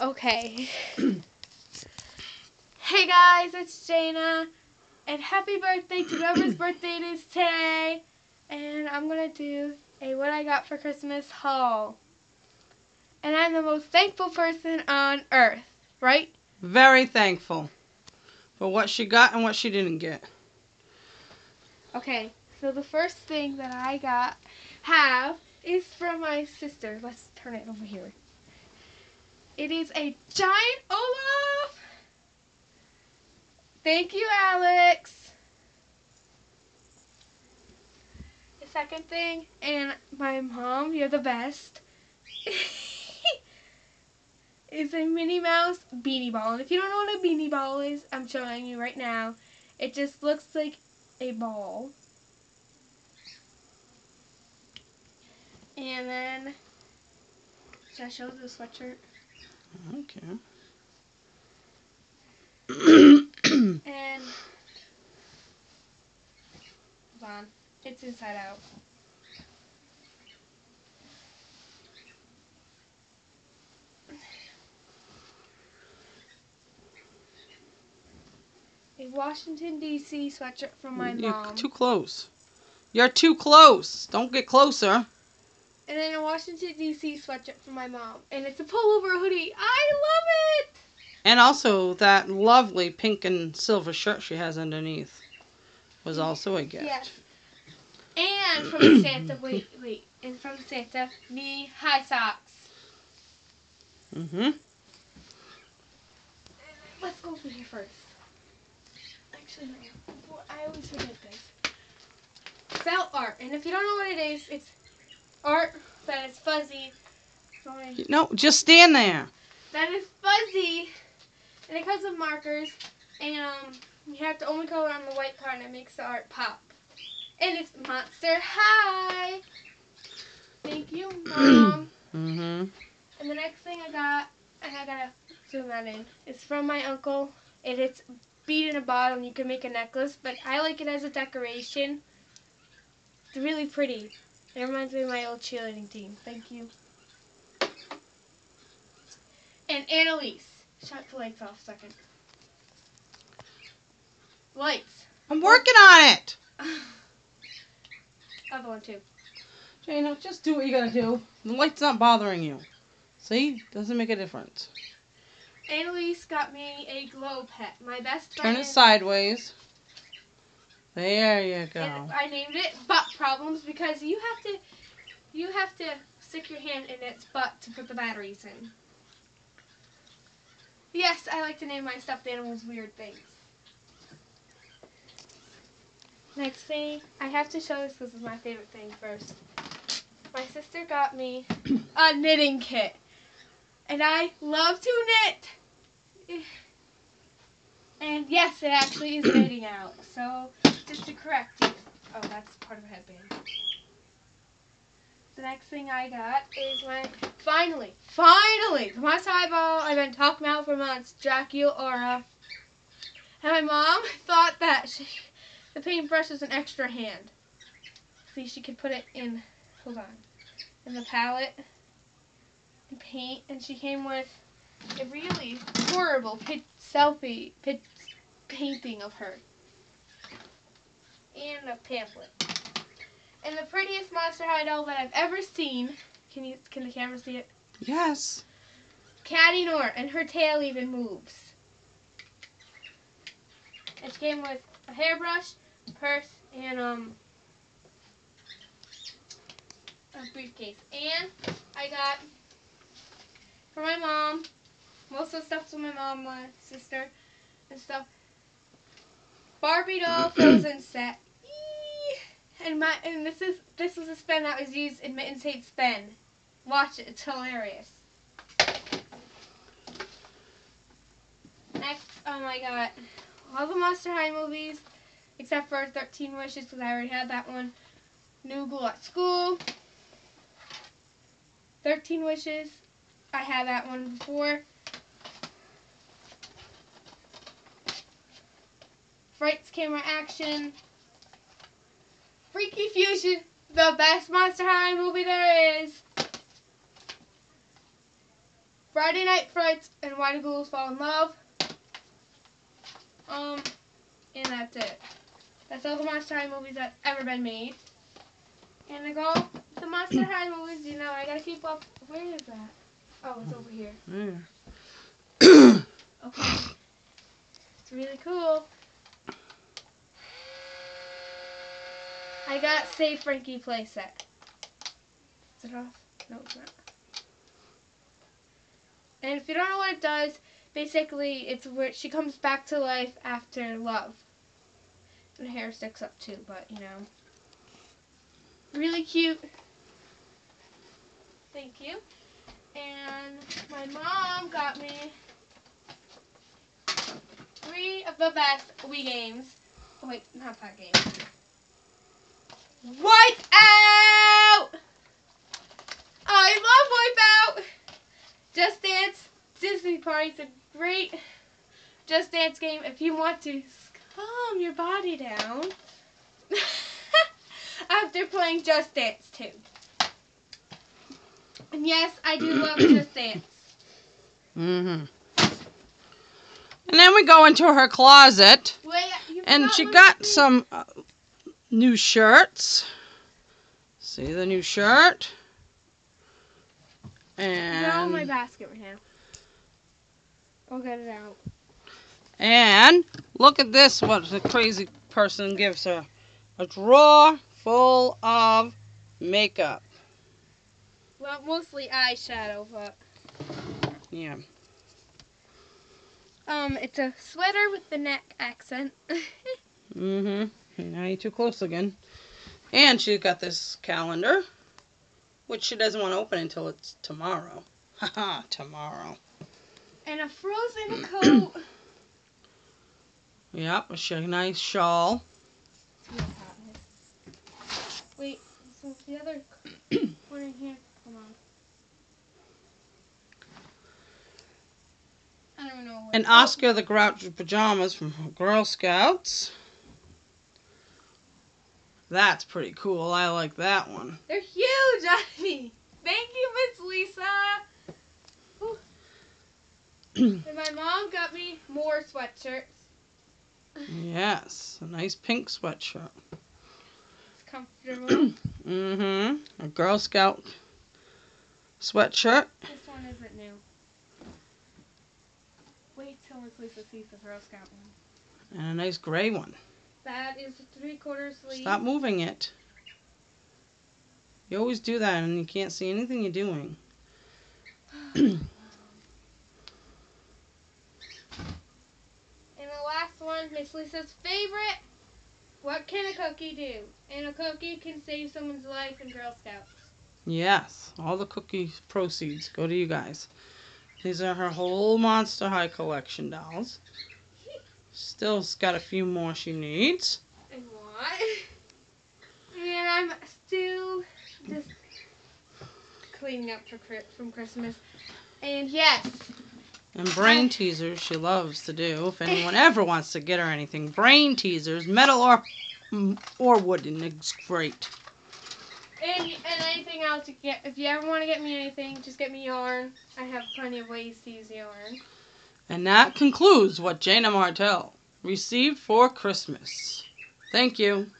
Okay. hey guys, it's Jana. And happy birthday to whoever's birthday it is today. And I'm going to do a What I Got for Christmas haul. And I'm the most thankful person on earth, right? Very thankful for what she got and what she didn't get. Okay, so the first thing that I got, have, is from my sister. Let's turn it over here. It is a giant Olaf. Thank you, Alex. The second thing, and my mom, you're the best, is a Minnie Mouse beanie ball. And if you don't know what a beanie ball is, I'm showing you right now. It just looks like a ball. And then, should I show the sweatshirt? Okay. And hold on, it's inside out. A Washington D.C. sweatshirt from my You're mom, too close. You're too close. Don't get closer. And then a Washington D.C. sweatshirt from my mom, and it's a pullover hoodie. I love it. And also that lovely pink and silver shirt she has underneath was also a gift. Yes. And from Santa, wait, wait, and from Santa, knee high socks. Mm-hmm. Let's go through here first. Actually, no. I always forget this. Felt art, and if you don't know what it is, it's art that is fuzzy. Sorry. No, just stand there. That is fuzzy, and it comes with markers, and um, you have to only color on the white part, and it makes the art pop. And it's Monster High. Thank you, Mom. Mm-hmm. And the next thing I got, and I gotta zoom that in, is from my uncle. And it's bead in a bottle, and you can make a necklace, but I like it as a decoration. It's really pretty. It reminds me of my old cheerleading team. Thank you. And Annalise. Shut the lights off a second. Lights. I'm working on it. Other one too. Jana, just do what you gotta do. The light's not bothering you. See? Doesn't make a difference. Annalise got me a glow pet. My best friend. Turn it sideways. There you go. And I named it butt problems because you have to you have to stick your hand in its butt to put the batteries in. Yes, I like to name my stuffed animals weird things. Next thing, I have to show this because it's my favorite thing first. My sister got me a knitting kit. And I love to knit. And yes, it actually is fading out. So, just to correct you. Oh, that's part of a headband. The next thing I got is my finally, finally, Monster Eyeball I've been talking about for months, Draculaura. And my mom thought that she, the paintbrush was an extra hand. See, she could put it in, hold on, in the palette and paint. And she came with a really horrible pit, selfie pit, painting of her and a pamphlet. And the prettiest Monster High doll that I've ever seen. Can you? Can the camera see it? Yes. Catty Noir, and her tail even moves. It came with a hairbrush, purse, and um a briefcase. And I got for my mom. Most of the stuff's for my mom, my sister, and stuff. Barbie doll Frozen set. Eee! And my and this is this was a spin that was used in Mittens Hate Spin. Watch it, it's hilarious. Next, um, I got all the Monster High movies, except for 13 Wishes, because I already had that one. New Ghoul at School. 13 Wishes. I had that one before. Frights Camera Action. Freaky Fusion, the best Monster High movie there is. Friday Night Frights and Why Do Ghouls Fall in Love. Um, and that's it. That's all the Monster High movies that's ever been made. And I go, the Monster High movies, you know, I gotta keep up. Where is that? Oh, it's over here. There. Okay. It's really cool. I got Save Frankie playset. Is it off? No, it's not. And if you don't know what it does, basically it's where she comes back to life after love. And her hair sticks up too, but you know. Really cute. Thank you. And my mom got me three of the best Wii games. Oh, wait, not that game. Wipe Out! I love Wipe Out! Just Dance Disney Party's a great Just Dance game if you want to calm your body down after playing Just Dance 2. And yes, I do love Just Dance. hmm And then we go into her closet, Wait, and she got some uh, new shirts. See the new shirt? They're all in my basket right now. I'll get it out. and look at this! What the crazy person gives her? A drawer full of makeup. Well, mostly eyeshadow, but Yeah. um, it's a sweater with the neck accent. Mm-hmm. Now you're too close again. And she's got this calendar, which she doesn't want to open until it's tomorrow. Haha, tomorrow. and a frozen coat. Yep, a nice shawl. Wait, so the other one in here. Hold on. I don't know. What And Oscar the Grouch pajamas from Girl Scouts. That's pretty cool. I like that one. They're huge, Johnny. Thank you, Miss Lisa. And my mom got me more sweatshirts. Yes, a nice pink sweatshirt. It's comfortable. Mm-hmm. A Girl Scout sweatshirt. This one isn't new. Wait till Miss Lisa sees the Girl Scout one. And a nice gray one. That is three quarter sleeve. Stop moving it. You always do that and you can't see anything you're doing. And the last one, Miss Lisa's favorite. What can a cookie do? And a cookie can save someone's life in Girl Scouts. Yes, all the cookie proceeds go to you guys. These are her whole Monster High collection dolls. Still's got a few more she needs. And what? And I'm still just cleaning up for from Christmas. And yes, And brain teasers she loves to do. If anyone ever wants to get her anything, brain teasers, metal or mm, or wooden, it's great. and, and anything else you get. If you ever want to get me anything, just get me yarn. I have plenty of ways to use yarn. And that concludes what Jana Martell received for Christmas. Thank you.